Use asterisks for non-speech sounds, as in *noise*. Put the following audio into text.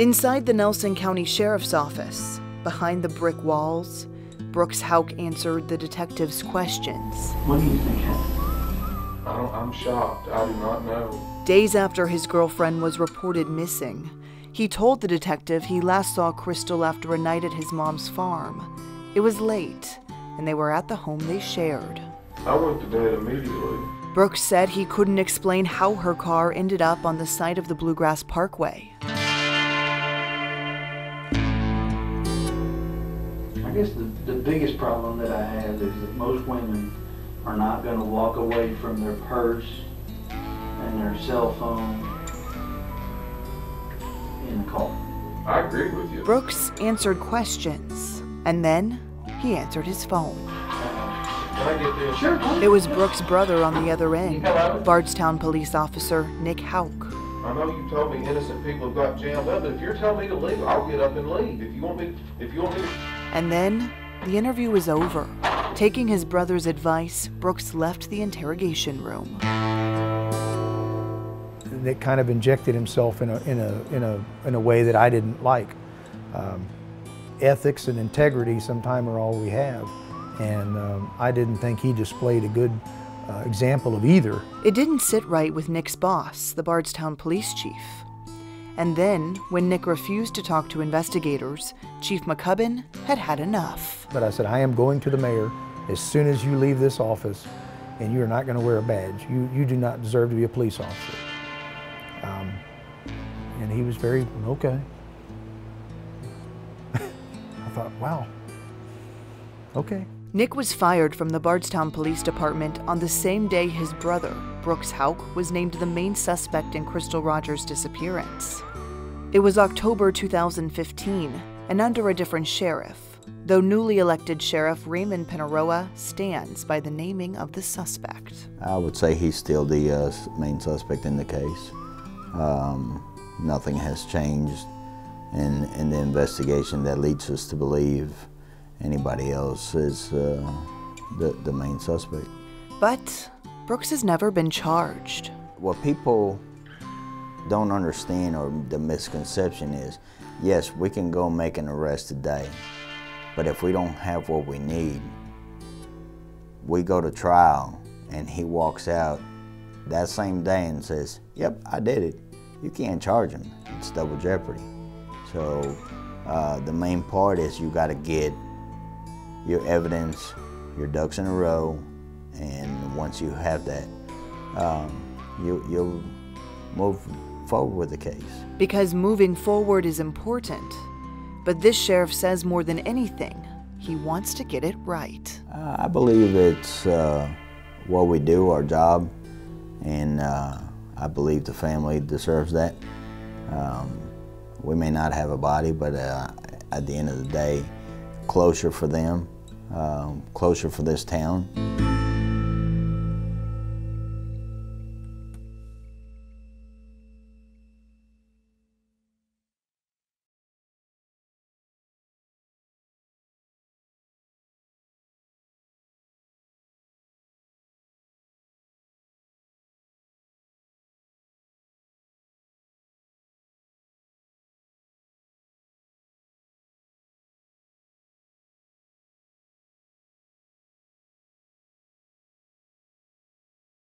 Inside the Nelson County Sheriff's Office, behind the brick walls, Brooks Houck answered the detective's questions. What do you think happened? I don't, I'm shocked. I do not know. Days after his girlfriend was reported missing, he told the detective he last saw Crystal after a night at his mom's farm. It was late, and they were at the home they shared. I went to bed immediately. Brooks said he couldn't explain how her car ended up on the side of the Bluegrass Parkway. Guess the, the biggest problem that I have is that most women are not going to walk away from their purse and their cell phone in the car. I agree with you. Brooks answered questions, and then he answered his phone. Can I get this? Sure. It was Brooks' brother on the other end, Hello? Bardstown police officer Nick Houck. I know you told me innocent people have got jammed up, but if you're telling me to leave, I'll get up and leave. If you want me, if you want me to. And then the interview was over. Taking his brother's advice, Brooks left the interrogation room. Nick kind of injected himself in a, in a, in a, in a way that I didn't like. Um, ethics and integrity sometimes are all we have. And um, I didn't think he displayed a good uh, example of either. It didn't sit right with Nick's boss, the Bardstown police chief. And then, when Nick refused to talk to investigators, Chief McCubbin had had enough. But I said, I am going to the mayor as soon as you leave this office, and you are not going to wear a badge. You, you do not deserve to be a police officer. Um, and he was very, okay. *laughs* I thought, wow, okay. Nick was fired from the Bardstown Police Department on the same day his brother, Brooks Houck, was named the main suspect in Crystal Rogers' disappearance. It was October 2015, and under a different sheriff, though newly elected Sheriff Ramon Pineiroa stands by the naming of the suspect. I would say he's still the uh, main suspect in the case. Um, nothing has changed in, in the investigation that leads us to believe anybody else is uh, the, the main suspect. But Brooks has never been charged. What people don't understand or the misconception is, yes, we can go make an arrest today, but if we don't have what we need, we go to trial and he walks out that same day and says, yep, I did it. You can't charge him. It's double jeopardy. So uh, the main part is you got to get your evidence, your ducks in a row, and once you have that, um, you, you'll move forward with the case. Because moving forward is important. But this sheriff says more than anything, he wants to get it right. Uh, I believe it's uh, what we do, our job, and uh, I believe the family deserves that. Um, we may not have a body, but uh, at the end of the day, closure for them, um, closure for this town.